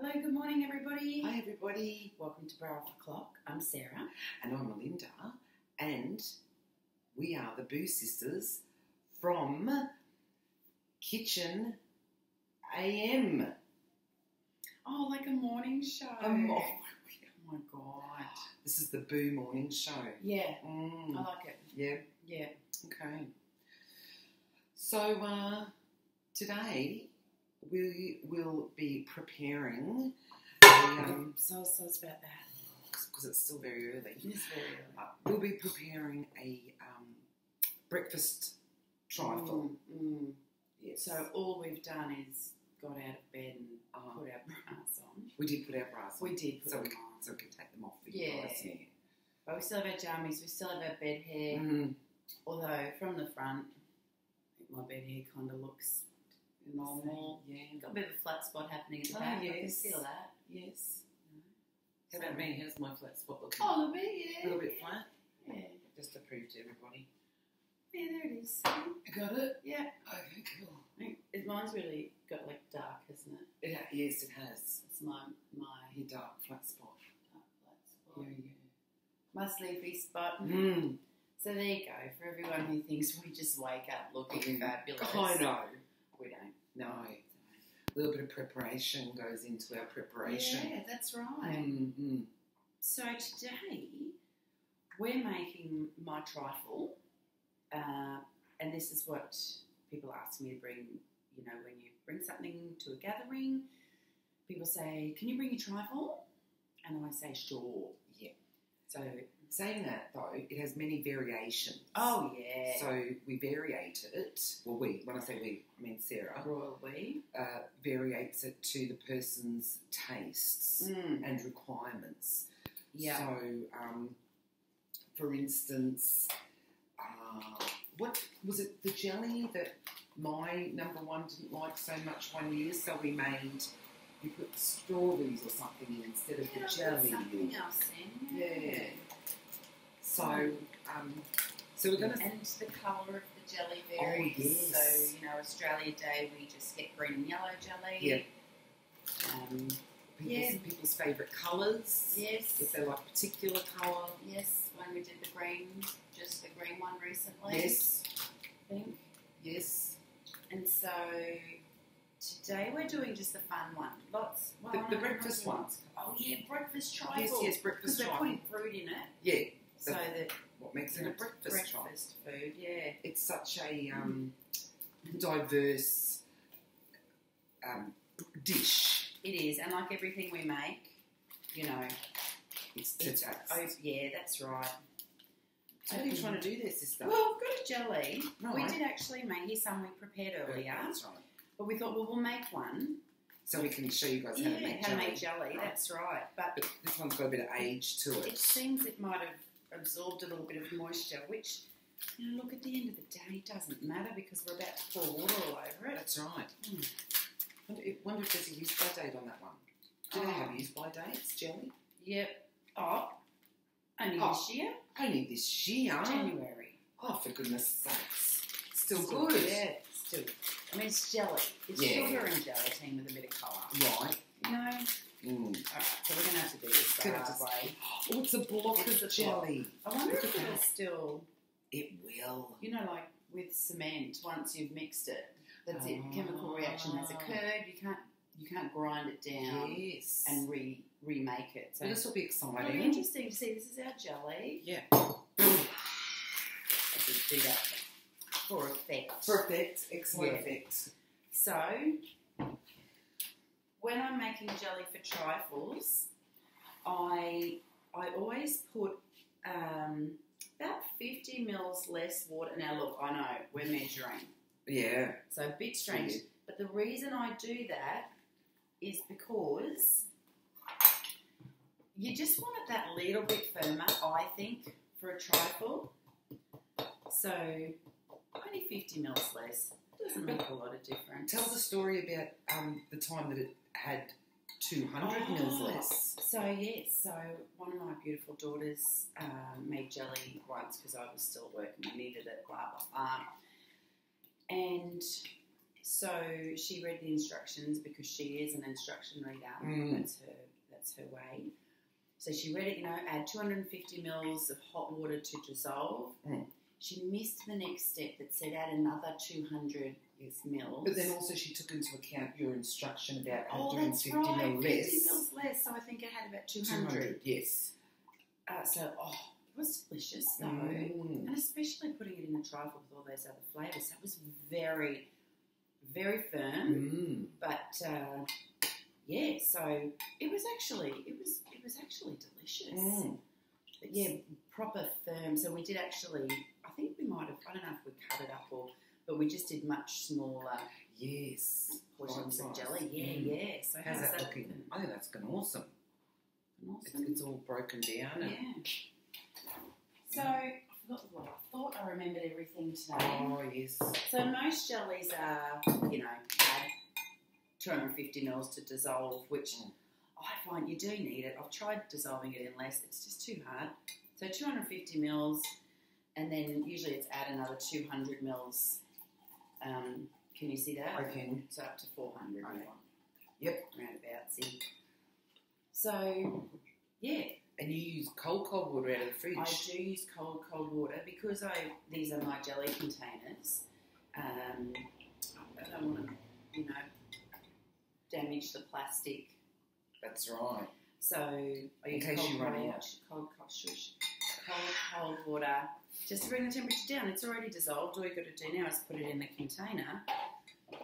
Hello, good morning, everybody. Hi, everybody, Welcome to Bra Off O'Clock. I'm Sarah. and I'm Melinda, and we are the Boo Sisters from Kitchen AM. Oh, like a morning show. Um, oh, Oh my god. this is the Boo Morning Show. Yeah, Mm, I like it. yeah, Yeah. okay. So, uh, today we will be preparing a, um, so so it's about that. because it's still very early. It is very early. Uh, we'll be preparing a um, breakfast trifle. Mm, mm. Yes. So all we've done is got out of bed and Uh, put our bras on. we did put our bras on. We did put so them we, on. so we can take them off for Yeah. you guys. Yeah. But we still have our jammies, we still have our bed hair. Mm, Although from the front, my bed hair kind of looks normal. yeah. Got a bit of a flat spot happening at the Oh, back. I can yes. feel that. Yes. How about me? How's my flat spot looking? Oh, a little bit, yeah. a little bit flat. Yeah. Just to prove to everybody. Yeah, there it is. You got it? Yeah. Okay, cool. I it, mine's really got like dark, isn't it? It yes, it has. It's my my Your dark flat spot. dark flat spot. Yeah, My sleepy spot. Mm. So there you go. For everyone who thinks we just wake up looking fabulous, I know. we don't. No. A little bit of preparation goes into our preparation. Yeah, that's right. Mm, mm. So today we're making my trifle, uh, and this is what people ask me to bring. You know, when you bring something to a gathering, people say, "Can you bring your trifle?" And I say, "Sure." Yeah. So, Saying that though, it has many variations. oh yeah, So we variate it. Well, we, when I say we, I mean Sarah, royal we. uh, variates it to the person's tastes Mm. and requirements. Yeah. So, um, for instance, uh, what was it? The jelly that my number one didn't like so much one year, so we made. you put strawberries or something in instead of Yeah, the put jelly. Something else in. Yeah. So, um, so we're gonna. And the colour of the jelly Oh, yes. So, you know, Australia Day, we just get green and yellow jelly. Yeah. Um, people's, Yeah. people's favourite colours. yes. If they like particular colour. Yes, when we did the green, just the green one recently. Yes. I think. Yes. And so today we're doing just the fun one. Lots. Well, The- the breakfast one. Oh yeah, breakfast trifle. Yes, yes, Because breakfast we're putting fruit in it, Yeah. So that What makes it a breakfast, breakfast food. Yeah. It's such a um, diverse um, dish. It is, and like everything we make, you know, It's to it's taste. oh yeah, that's right. So what are you trying to do there, sister? Well, we've got a jelly. We did actually make here's some we prepared earlier, That's right. but we thought, well, we'll make one. So we can show you guys how to make how jelly. to make jelly. Right. That's right. But But this one's got a bit of age to it it. seems it might have absorbed a little bit of moisture, which, you know, look, at the end of the day, doesn't matter because we're about to pour water all over it. That's right. Mm. Wonder if, wonder if there's a use by date on that one. Do they Oh. have use by dates, jelly? Yep. Oh, only Oh. this year, Only this year. January. Oh, for goodness sakes. Still Still- good. Yeah, still. I mean, it's jelly. It's Yeah. sugar and gelatin with a bit of colour. Right. You know? Mm. Alright, so we're going to have to do this the Gonna hard have way. Oh, it's a block It's of a block. jelly. I wonder if at it'll still, It will. you know, like with cement, once you've mixed it, that's it. Chemical reaction has Ah. occurred. You can't you can't grind it down Yes. and re remake it. So Well, this will be it'll be exciting. interesting to see. This is our jelly. Yeah. I just do that for effect. Perfect. Excellent Yeah. effect. So, when I'm making jelly for trifles, I I always put um, about 50 mils less water. Now, look, I know we're measuring, Yeah. so a bit strange. Yeah. But the reason I do that is because you just want it that little bit firmer, I think, for a trifle. So, only 50 mils less. Doesn't make a lot of difference. Tell the story about um, the time that it had 200 mils Oh. less. So yes, so one of my beautiful daughters um, made jelly once because I was still working. I needed it, blah blah blah. And So she read the instructions because she is an instruction reader. Mm. That's her. That's her way. So she read it. You know, add 250 mils of hot water to dissolve. Mm. She missed the next step that said add another 200 Yes. mils. But then also she took into account your instruction about oh, doing that's 50 right, mil 50 mils less. So I think it had about 200. 200, yes. Uh, so oh, it was delicious though. Mm. And especially putting it in a trifle with all those other flavours. That was very, very firm. Mm. But uh, yeah, so it was actually it was it was actually delicious. Mm. But yeah, proper firm. So we did actually. I think we might have. I don't know if we cut it up or, but we just did much smaller Yes. portions of Bite-sized. jelly. Yeah, Mm. yeah. So How's that looking? I think that's going awesome. It's, Awesome. it's all broken down. And, Yeah. So I forgot what I thought. I remembered everything today. Oh, yes. So most jellies are, you know, add 250 mils to dissolve, which Mm. I find you do need it. I've tried dissolving it in less; it's just too hard. So 250 mils, and then usually it's add another 200 mils. Um, can you see that? I can. So up to 400. Okay. Yep. See. So yeah, And you use cold, cold water out of the fridge. I do use cold, cold water because I these are my jelly containers. Um, I don't want to, you know, damage the plastic. That's right. So I In case cold, you run out. cold, cold, shush, cold, cold water just to bring the temperature down. It's already dissolved. All you've got to do now is put it in the container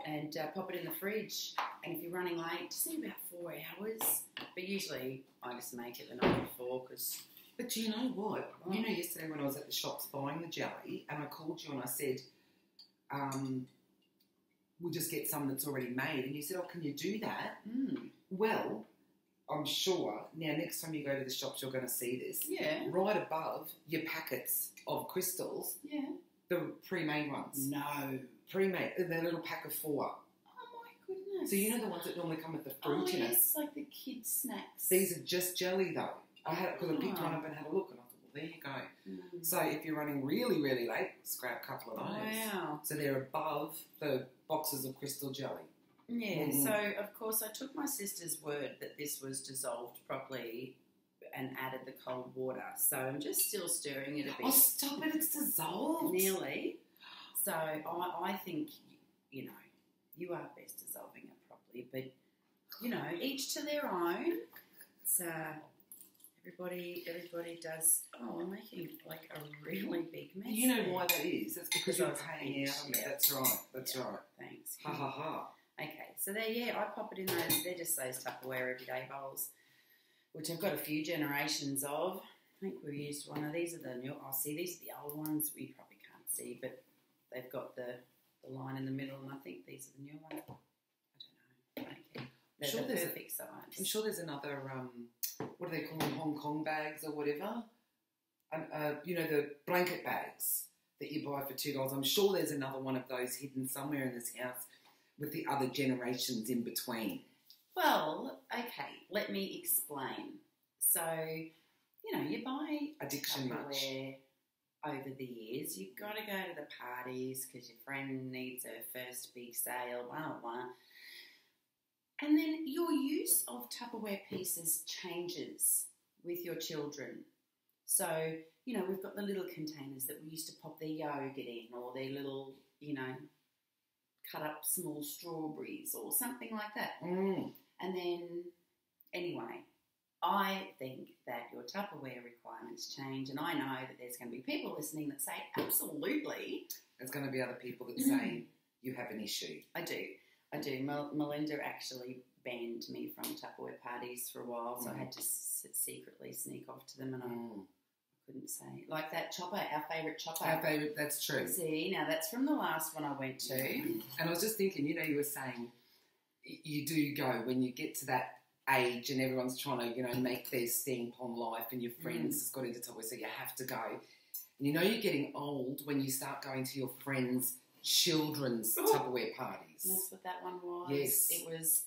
and uh, pop it in the fridge. And if you're running late, just need about four hours. But usually I just make it the night before because But do you know what? You know, yesterday when I was at the shops buying the jelly, and I called you and I said, um, we'll just get some that's already made. And you said, oh, can you do that? mm, Well, I'm sure now next time you go to the shops, you're going to see this. yeah, Right above your packets of crystals, yeah. the pre-made ones. No. Pre-made, the little pack of four. Oh my goodness. So you know the ones that normally come with the oh, fruit in it. yes, like the kids' snacks. These are just jelly though. I had because I picked Ah. one up and had a look, and I thought, well, there you go. Mm. So if you're running really, really late, just grab a couple of those. Wow. So they're above the boxes of crystal jelly. Yeah, Mhm. so of course I took my sister's word that this was dissolved properly and added the cold water. So I'm just still stirring it a bit. Oh, stop it! It's dissolved. Nearly. So I, I think, you know, you are best dissolving it properly, but, you know, each to their own. It's, uh, everybody, everybody does, oh, I'm making like a really big mess. You know why that is? That's because Because you're I was hanging out on it. yeah. That's right. That's Yeah. right. Thanks. Ha ha ha. Okay, so there, yeah, I pop it in those. They're just those Tupperware everyday bowls, which I've got a few generations of. I think we used one of these. Are the new? I'll oh, see, these are the old ones. We probably can't see, but they've got the, the line in the middle, and I think these are the new ones. I don't know. Okay, they're Sure the there's a- perfect size. I'm sure there's another. Um, what do they call them? Hong Kong bags or whatever. Um, uh, you know the blanket bags that you buy for two dollars. I'm sure there's another one of those hidden somewhere in this house with the other generations in between. Well, okay, let me explain. So, you know, you buy Addiction much. Tupperware over the years. You've got to go to the parties because your friend needs her first big sale, blah, blah, blah. And then your use of Tupperware pieces changes with your children. So, you know, we've got the little containers that we used to pop their yogurt in or their little, you know, cut up small strawberries or something like that. Mm. And then, anyway, I think that your Tupperware requirements change, and I know that there's going to be people listening that say, absolutely, There's going to be other people that Mm. say you have an issue. I do. I do. Mel- Melinda actually banned me from Tupperware parties for a while, so I Mm. had to s- secretly sneak off to them, and I Mm. Couldn't say. Like that chopper, our favourite chopper. Our favourite, that's true. See, now that's from the last one I went to. And I was just thinking, you know, you were saying you do go when you get to that age and everyone's trying to, you know, make their stamp on life and your friends has got into Tupperware, so you have to go. And you know you're getting old when you start going to your friends' children's Oh. Tupperware And parties. that's what that one was. Yes. It was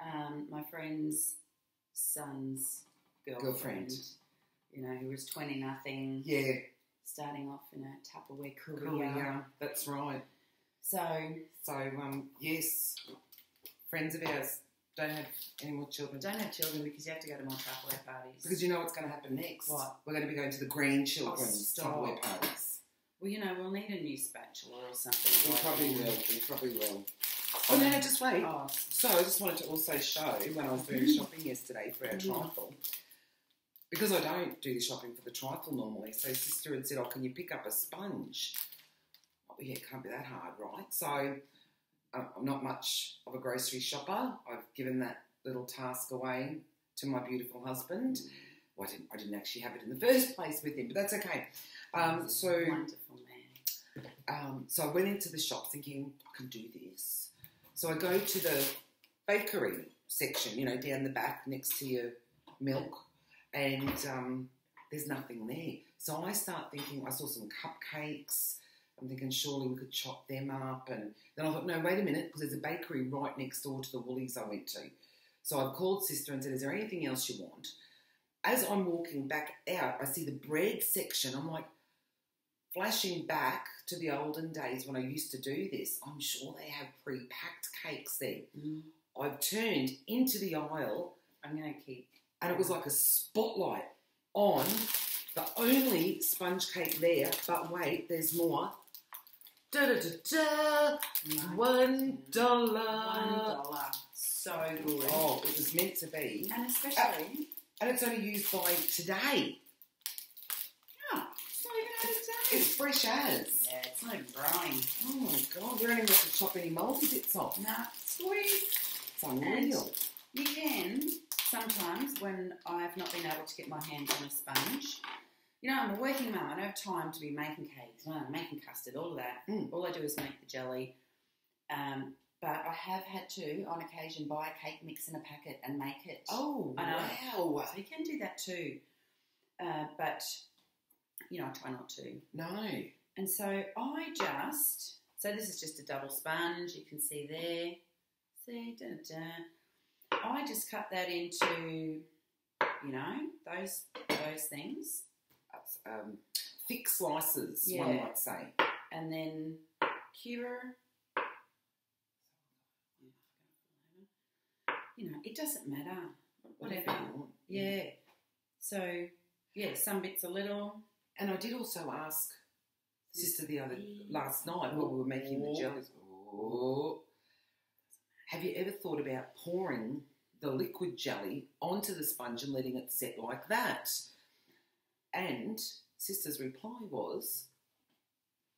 um, my friend's son's girlfriend, Girlfriend. You know, who was 20 nothing, Yeah, starting off in a Tupperware career. Korea, that's right. So So, um, yes, friends of ours don't have any more children. don't have children because you have to go to more Tupperware parties. Because you know what's going to happen next? What? We're going to be going to the grandchildren's Oh. Tupperware parties. well, you know, we'll need a new spatula or something. We like probably that. will. We probably will. Oh, no, no, just wait. Oh, So I just wanted to also show when I was doing Mm. shopping yesterday for our Mm. trifle, because I don't do the shopping for the trifle normally. So sister had said, "Oh, can you pick up a sponge?" Oh, yeah, it can't be that hard, right? So uh, I'm not much of a grocery shopper. I've given that little task away to my beautiful husband. Well, I didn't, I didn't actually have it in the first place with him, but that's okay. Um, so wonderful man. um, so I went into the shop thinking I can do this. So I go to the bakery section, you know, down the back next to your milk, and um, there's nothing there. So I start thinking I saw some cupcakes. I'm thinking surely we could chop them up, and then I thought, no, wait a minute, because there's a bakery right next door to the Woolies I went to. So I've called sister and said, is there anything else you want? As I'm walking back out, I see the bread section. I'm like, flashing back to the olden days when I used to do this, I'm sure they have pre packed cakes there. Mm. I've turned into the aisle I'm going to keep. And it was like a spotlight on the only sponge cake there. But wait, there's more. Da da da da! One dollar. One dollar. So oh, good. Oh, it was meant to be. And especially, uh, And it's only used by today. oh, so good It's fresh as. Yeah, it's not even growing. Oh my god, we don't even have to chop any multi bits off. Nah, sweet. It's unreal. You can sometimes when I've not been able to get my hands on a sponge. You know, I'm a working mum. I don't have time to be making cakes, well, making custard, all of that. Mm. All I do is make the jelly. Um, but I have had to, on occasion, buy a cake mix in a packet and make it. Oh, wow. So you can do that too. Uh, but, you know, I try not to. No. And so I just, so this is just a double sponge, you can see there. See, da, da. I just cut that into, you know, those those things. Um, thick slices, one might say. And then cure. You know, it doesn't matter. Whatever. you want. Yeah. So, yeah, some bits a little. And I did also ask sister the other last night while we were making the jellies. Oh. Have you ever thought about pouring the liquid jelly onto the sponge and letting it set like that? And sister's reply was,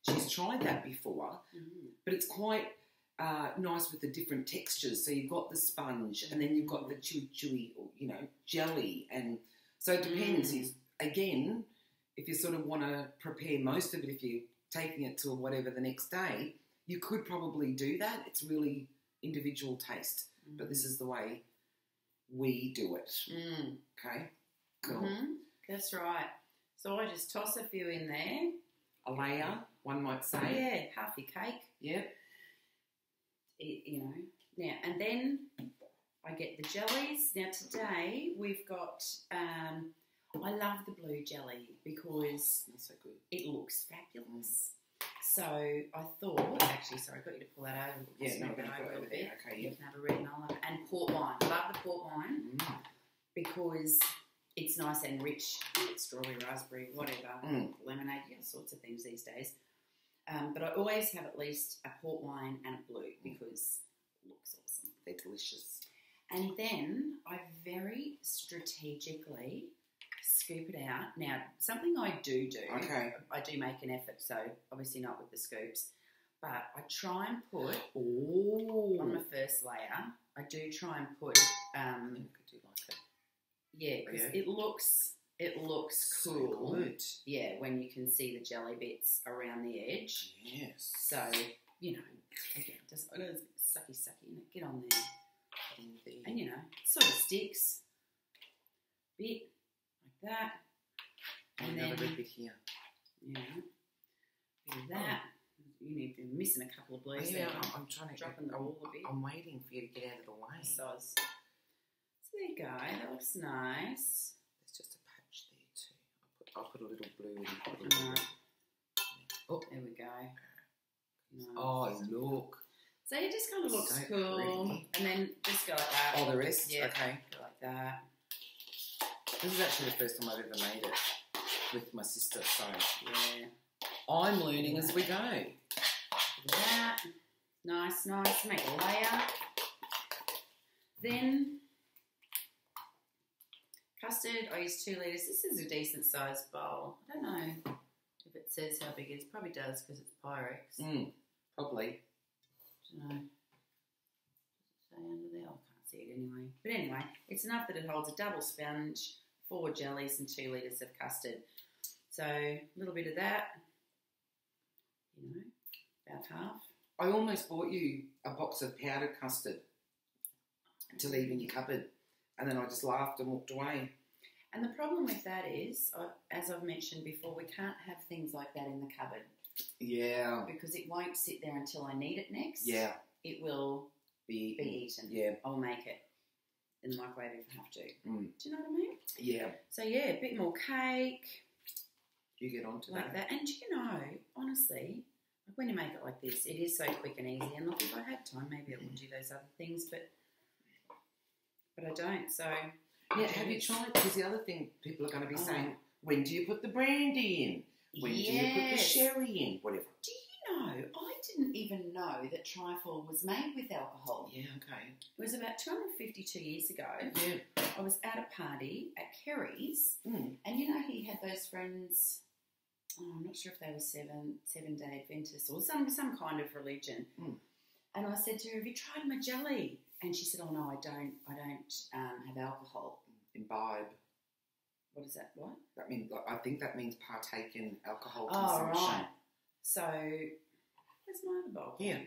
she's tried that before, Mhm. but it's quite uh, nice with the different textures. So you've got the sponge, and then you've got the chewy, chewy, or, you know, jelly, and so it depends. Mm. Is again, if you sort of want to prepare most of it, if you're taking it to whatever the next day, you could probably do that. It's really individual taste, but this is the way we do it. Mm. Okay, cool. Mhm. That's right. So I just toss a few in there. A layer, one might say. Yeah, half your cake. Yep. it- you know. Now and then I get the jellies. Now today we've got. Um, I love the blue jelly because That's so good. it looks fabulous. So I thought, actually, sorry, I got you to pull that over. Yeah, no, I'm going to go over a over bit. there. Okay, You can have a red and olive and port wine. Love the port wine Mm. because it's nice and rich. Strawberry, raspberry, whatever, Mm. lemonade, all sorts of things these days. Um, but I always have at least a port wine and a blue because it looks awesome. They're delicious. And then I very strategically scoop it out. Now, something I do do, Okay. I do make an effort, so obviously not with the scoops, but I try and put Oh. on my first layer, I do try and put, um, do like it. yeah, because Yeah. it looks it looks So cool. good. Yeah, when you can see the jelly bits around the edge. Yes. So you know, again, just I know it's sucky sucky, get on there, the- and you know, it sort of sticks, bit like that, and another then bit here. you know, bit of that. You need to be missing a couple of Oh, blues yeah, there. I'm, I'm trying to Dropping the I'm, ball a bit. I'm waiting for you to get out of the way. So there you go. That looks nice. There's just a patch there too. I'll put, I'll put a little blue in. Little Alright. red. Oh, There we go. Oh, nice. Oh, look. So it just kind of looks So cool, pretty. and then just go like that. Oh, the rest? Yeah. Okay. Go like that. This is actually the first time I've ever made it with my sister, so Yeah. I'm learning as we go. That. Nice, nice. Make a layer. Then custard. I use two litres. This is a decent sized bowl. I don't know if it says how big it is. Probably does because it's Pyrex. Mm, probably. don't know. Does it say under there? Oh, I can't see it anyway. But anyway, it's enough that it holds a double sponge, four jellies, and two litres of custard. So a little bit of that, you know, about half. I almost bought you a box of powdered custard to leave in your cupboard, and then I just laughed and walked away. And the problem with that is, as I've mentioned before, we can't have things like that in the cupboard Yeah. because it won't sit there until I need it next. Yeah. It will Be, be eaten. Yeah. I'll make it in the microwave if I have to. Mm. Do you know what I mean? Yeah. So yeah, a bit more cake. You get onto like that. that. And do you know, honestly, when you make it like this, it is so quick and easy. And look, if I had time, maybe I would do those other things, but but I don't. So Yeah, have you tried? Because the other thing people are going to be Oh. saying, when do you put the brandy in? When do you put the sherry in? Whatever. Do you know? I didn't even know that trifle was made with alcohol. Yeah, okay. It was about 252 years ago. Yeah. I was at a party at Kerry's, Mm. and you know he had those friends. Oh, I'm not sure if they were seven Seventh Day Adventists or some some kind of religion. Mm. And I said to her, "Have you tried my jelly?" And she said, "Oh no, I don't. I don't um, have alcohol. Imbibe. What is that? What? That means, like, I think that means partake in alcohol Oh consumption. right. So where's my other bowl? Here.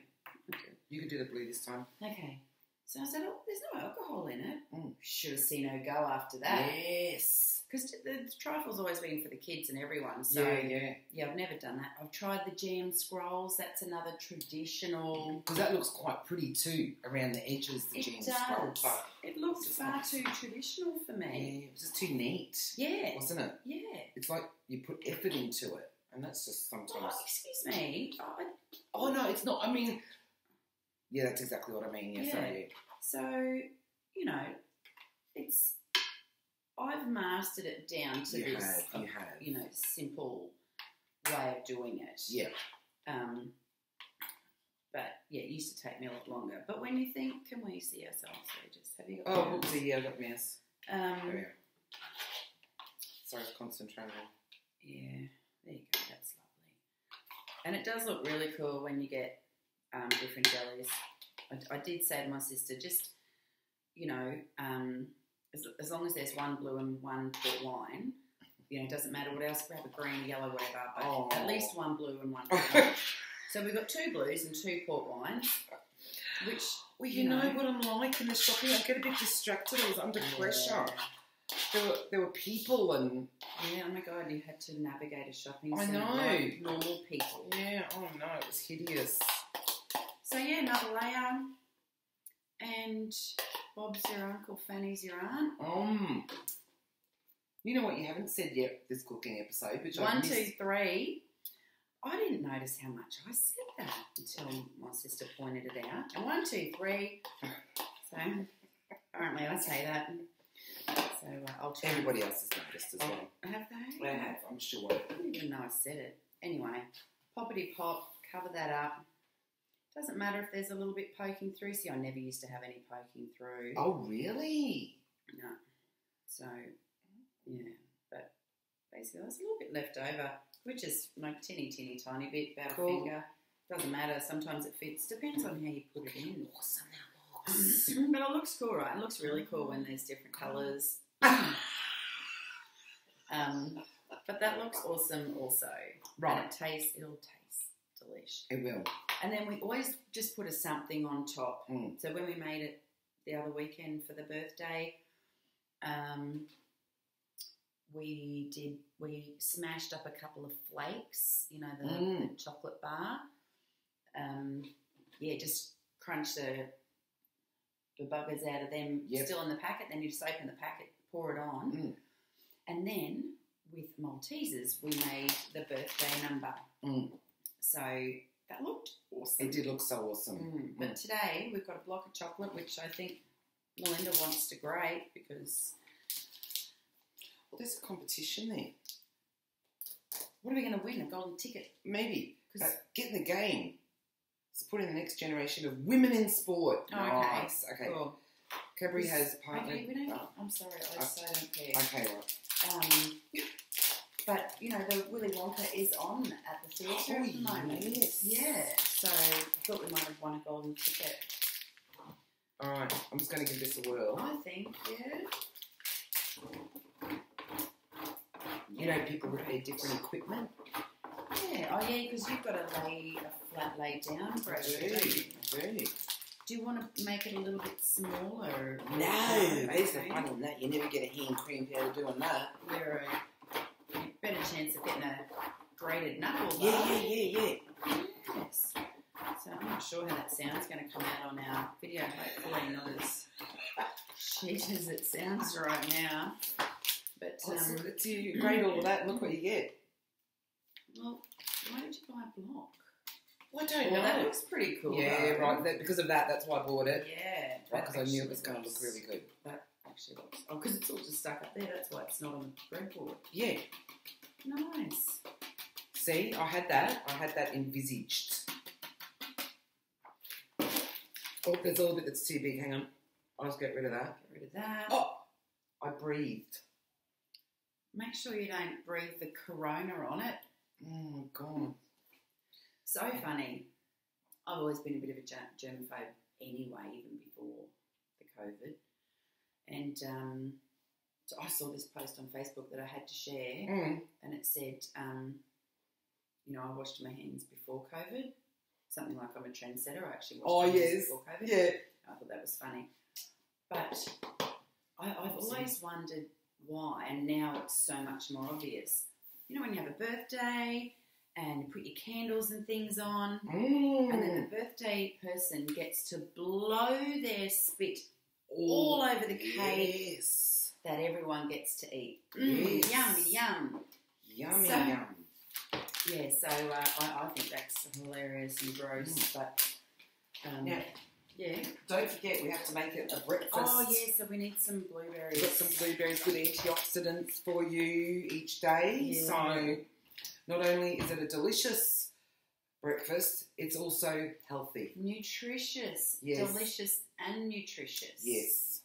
Okay. You could do the blue this time. Okay. So I said, "Oh, there's no alcohol in it." Mm. Should have seen her go after that. Yes. Because the trifle's always been for the kids and everyone. So yeah, yeah. Yeah, I've never done that. I've tried the jam scrolls. That's another traditional. Because that looks quite pretty too around the edges. The It jeans does. scroll, but It looks far too traditional for yeah, me. it was just too neat, Yeah, wasn't it? yeah. It's like you put effort into it, and that's just sometimes. Oh, excuse me. Oh, I- Oh no, it's not. I mean, yeah, that's exactly what I mean. Yeah, Yeah. sorry. so you know, it's. I've mastered it down to You this, have, you have. you know, simple way of doing it. Yeah, Um, but yeah, it used to take me a lot longer. But when you think, can we see ourselves? Regis? Have you got? Oh, whoopsie, yeah, I got we Um. Sorry, concentrating. yeah, there you go. That's lovely. And it does look really cool when you get um, different jellies. I, I did say to my sister, just you know, um, as, as long as there's one blue and one port wine, you know, it doesn't matter what else. Grab a green, yellow, whatever, but Oh. at least one blue and one port wine. So we've got two blues and two port wines, which Well, you You know, know. what I'm like in the shopping. I get a bit distracted. I was under pressure. There were there were people and Yeah, oh my god, you had to navigate a shopping I centre know. like normal people. yeah. Oh no, it was hideous. So yeah, another layer. And Bob's your uncle, Fanny's your aunt. Um, you know what you haven't said yet this cooking episode, which I One, missed. two, three. I didn't notice how much I said that until my sister pointed it out. And one, two, three. So apparently I say that. So uh, I'll. Everybody else has noticed as well. Have they? I have, I'm sure. I didn't even know I said it. Anyway, poppity pop, cover that up. Doesn't matter if there's a little bit poking through. See, I never used to have any poking through. Oh, really? No. So, yeah. But basically, there's a little bit left over, which is like tinny, tinny, tiny bit, about Cool. a finger. Doesn't matter. Sometimes it fits. Depends on how you put it in. Awesome that looks. but it looks cool, right? It looks really cool when there's different colours. Um, but that looks awesome also. Right. And it tastes, it'll taste delish. It will. And then we always just put a something on top. Mm. So when we made it the other weekend for the birthday, um, we did we smashed up a couple of flakes, you know, the, Mm. the chocolate bar. Um, yeah, just crunch the the buggers out of them Yep. still in the packet. Then you just open the packet, pour it on, Mm. and then with Maltesers we made the birthday number. Mm. So that looked awesome. It did look so awesome. Mm. But today we've got a block of chocolate, which I think Melinda wants to grate because Well, there's a competition there. what are we going to win? A golden ticket? Maybe. Uh, get in the game. Supporting the next generation of women in sport. Oh, okay. Okay. Cool. Cadbury has partnered. We don't. oh, I'm sorry, I Uh, so don't care. okay, right. Um, but you know, the Willy Wonka is on at the theatre Oh, at the moment. yes. Yeah, so I thought we might have won a golden ticket. All right. I'm just going to give this a whirl. I think, yeah. You know, people with their different equipment. Yeah, oh yeah, because you've got to lay a flat lay down for it. Do you want to make it a little bit smaller? No, there's the Okay. fun that. You never get a hand cream powder doing that. You're a better chance of getting a grated knuckle. Yeah, though. yeah, yeah, yeah. Yes. So I'm not sure how that sound's going to come out on our video. Hopefully not as shit as it sounds right now. But Oh, um, it's you grade all that. and Look what you get. well, why did you buy a block? Well, I don't Well, that looks pretty cool. Yeah, though. right. That, because of that, that's why I bought it. Yeah, Right, because I knew it was going to look really good. That actually looks. Oh, because it's all just stuck up there. That's why it's not on the breadboard. Yeah. Nice. See, I had that. I had that envisaged. Oh, there's a little bit that's too big. Hang on. I'll just get rid of that. Get rid of that. Oh, I breathed. Make sure you don't breathe the corona on it. Oh, God. So funny. I've always been a bit of a germ- germaphobe anyway, even before the COVID. And um, so I saw this post on Facebook that I had to share, Mm. and it said, um, you know, I washed my hands before COVID. Something like I'm a trendsetter. I actually washed Oh, my hands yes. before COVID. Yeah. I thought that was funny. But I, I've always wondered why, and now it's so much more obvious. You know, when you have a birthday and put your candles and things on, Mm. and then the birthday person gets to blow their spit all over the cake Yes. that everyone gets to eat. Mm, Yes. Yum, yum. Yummy, So- yum. Yeah, so uh, I, I think that's hilarious and gross, but um, Now, yeah. don't forget, we have to make it a breakfast. Oh, yeah, so we need some blueberries. We've got some blueberries, good antioxidants for you each day. Yeah. So, not only is it a delicious breakfast, it's also healthy. Nutritious, Yes. delicious, and nutritious. Yes.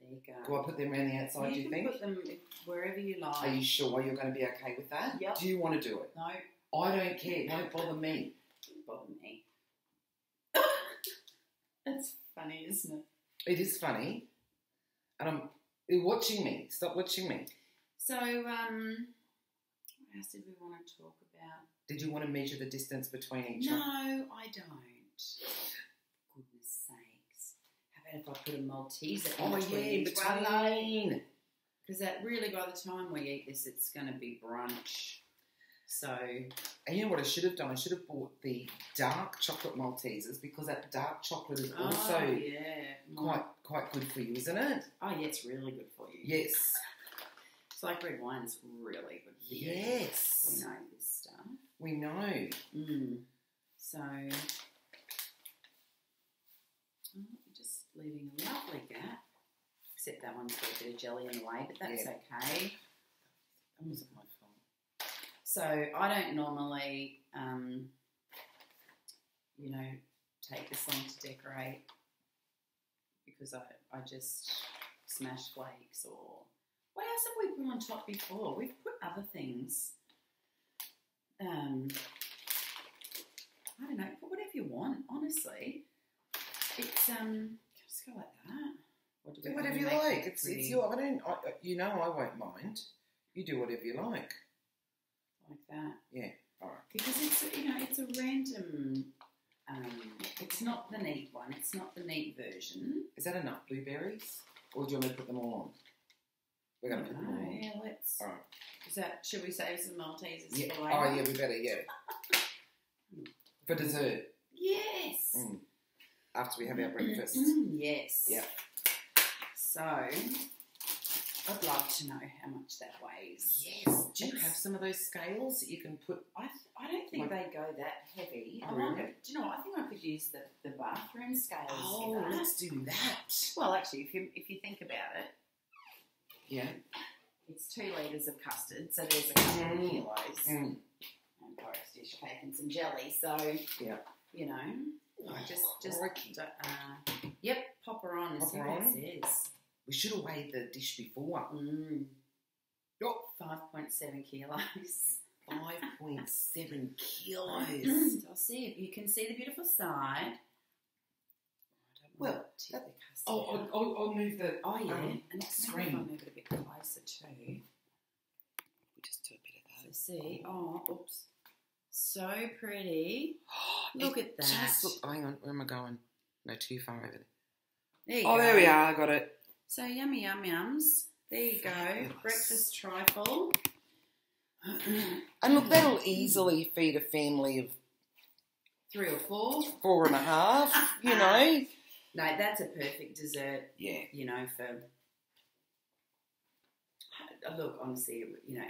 There you go. Do I put them around the outside, do you you can think? put them wherever you like. Are you sure you're going to be okay with that? Yep. Do you want to do it? No, I don't care. It won't bother me. don't bother me. That's funny, isn't it? It is funny. And I'm you're watching me. Stop watching me. So, um, what else did we want to talk about? Did you want to measure the distance between each No, other? I don't. Goodness sakes. How about if I put a Malteser Oh, yeah, between. Because that really, by the time we eat this, it's going to be brunch. So, And you know what I should have done? I should have bought the dark chocolate Maltesers because that dark chocolate is oh, also oh, yeah. quite quite good for you, isn't it? Oh, yeah, it's really good for you. Yes. It's like red wine's really good for you. We know this stuff. We know. Mm. So, just leaving a lovely gap. Except that one's got a bit of jelly in the way, but that's Yeah. okay. That wasn't my fault. So I don't normally, um, you know, take this long to decorate because I, I just smash flakes or what else have we put on top before? We've put other things. Um, I don't know, put whatever you want, honestly. It's um just go like that. What do Do whatever you like. It's pretty it's your. I don't. I, you know, I won't mind. You do whatever you like. like that. Yeah. All right. Because it's you know it's a random. Um, it's not the neat one. It's not the neat version. Is that enough blueberries, or do you want me to put them all on? We're going to put them all Oh, yeah, let's. All right. Is that? Should we save some Maltesers Yeah. for later? Oh yeah, we better. Yeah. For dessert, Yes. mm. after we have our breakfast. Mm, yes. Yeah. So, I'd love to know how much that weighs. Yes. Do you have some of those scales that you can put? I, I don't think they go that heavy. Oh, I wonder, really? do you know what? I think I could use the, the bathroom scales. Oh, let's do that. Well, actually, if you, if you think about it, Yeah. it's two litres of custard, so there's a couple of Mm. kilos. Mm. And Boris dish cake and some jelly, so, Yeah. you know, I just, just uh, yep, pop her on and Pop see her on. says. We should have weighed the dish before. Mm. Oh. 5.7 kilos. Five point seven kilos. So I'll see if you can see the beautiful side. Well, that- the Oh. I'll, I'll, I'll move the. Oh yeah, um, and screen. maybe if I move it a bit closer too. we just do a bit of that. So see, oh, oops, so pretty. Look at that. Just look. Hang on. Where am I going? No, too far over there. There you Oh, go. there we are. I got it. So yummy yum yums. There you go. Breakfast trifle. And look, that'll easily feed a family of Three or four. four and a half. You know. No, that's a perfect dessert. Yeah. You know, for look, honestly, you know,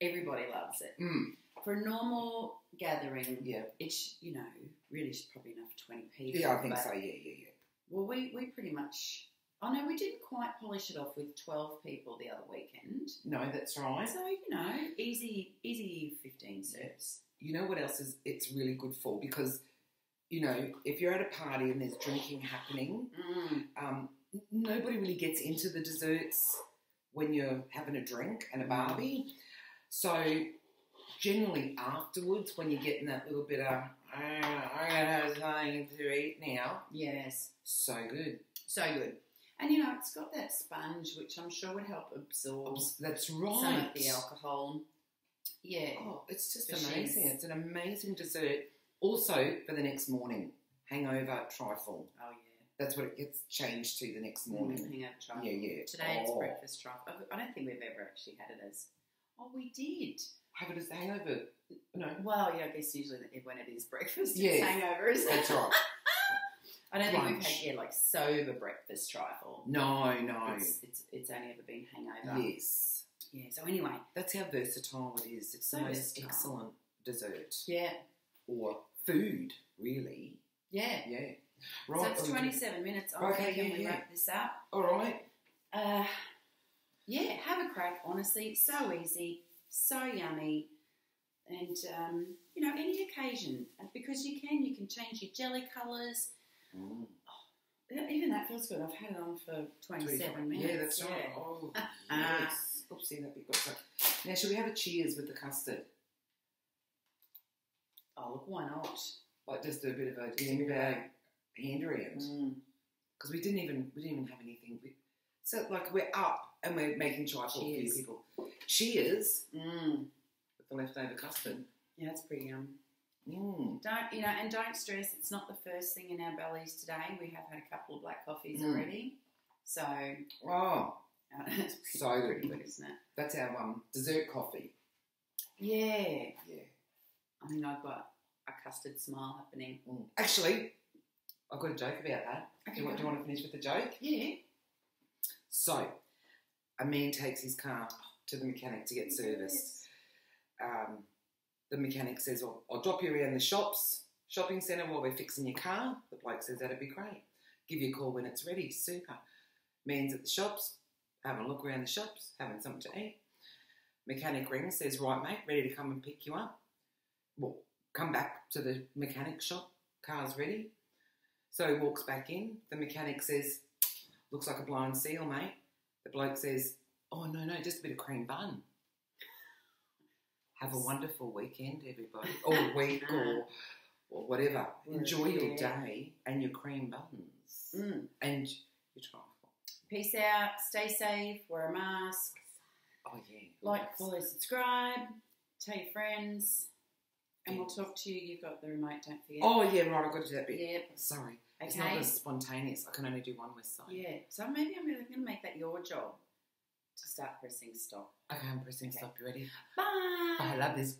everybody loves it. Mm. For a normal gathering, Yeah. it's you know really is probably enough for twenty people. Yeah, I think so. Yeah, yeah, yeah. Well, we, we pretty much. Oh no, we didn't quite polish it off with twelve people the other weekend. No, that's right. So you know, easy, easy fifteen serves. You know what else is it's really good for because you know if you're at a party and there's drinking happening, Mm. um, nobody really gets into the desserts when you're having a drink and a barbie. So generally afterwards, when you're getting that little bit of "Ah, I gotta have something to eat now, Yes, so good. so good. And you know, it's got that sponge, which I'm sure would help absorb That's right. some of the alcohol. Yeah. Oh, it's just amazing. It's an amazing dessert. Also for the next morning, hangover trifle. Oh yeah. That's what it gets changed to the next morning. Mm, hangover trifle. Yeah, yeah. Today it's Oh. breakfast trifle. I don't think we've ever actually had it as. Oh, we did. Have it as a hangover. No, Well, yeah, I guess usually when it is breakfast, Yes. it's hangover, isn't it? that's right. I don't think we've had yeah like sober breakfast trifle. No, no. It's, it's it's only ever been hangover. Yes. Yeah. So anyway, That's how versatile it is. It's So the most versatile. excellent dessert yeah, or food, really. yeah. Yeah. Right. so it's um, 27 minutes. I Okay, yeah, we yeah. wrap this up. All right. Uh, yeah, have a crack. Honestly, so easy, so yummy, and um, you know any occasion because you can. You can change your jelly colours. Mm. Even that feels good. I've had it on for 27 minutes. Yeah, that's right. Oh, yes. Oopsie, that bit got stuck. Now, should we have a cheers with the custard? Oh, look, why not? Like just do a bit of a gin bag hand around. Mm. because we didn't even we didn't even have anything. We, so like we're up and we're making try for a few people. Cheers Mm. with the leftover custard. Yeah, it's pretty yum. Mm. Don't you know? And don't stress. It's not the first thing in our bellies today. We have had a couple of black coffees Mm. already, so uh, Oh, it's pretty, So good, isn't it? that's our um dessert coffee. Yeah. Yeah. I mean, I've got a custard smile happening. Mm. Actually, I've got a joke about that. Okay, do, you want, do you want to finish with the joke? Yeah. So, a man takes his car to the mechanic to get serviced. Um, the mechanic says, well, I'll drop you around the shops, shopping centre while we're fixing your car. The bloke says, that'd be great. Give you a call when it's ready. Super. Man's at the shops, having a look around the shops, having something to eat. Mechanic rings, says, right, mate, ready to come and pick you up. Well, come back to the mechanic shop, car's ready. So he walks back in. The mechanic says, looks like a blind seal, mate. The bloke says, oh, no, no, just a bit of cream bun. Have a wonderful weekend, everybody, or week, or or whatever. Enjoy your day and your cream buns Mm. and your trifle. Peace out. Stay safe. Wear a mask. Oh yeah, Like, follow, subscribe. Tell your friends. And we'll talk to you. You've got the remote. Don't forget. Oh yeah, right. I've got to do that bit. Yep. Sorry, Okay. it's not as spontaneous. I can only do one west side. Yeah. So maybe I'm going to make that your job to start pressing stop. Okay, I'm pressing Okay. stop. You ready? Bye. Oh, I love this.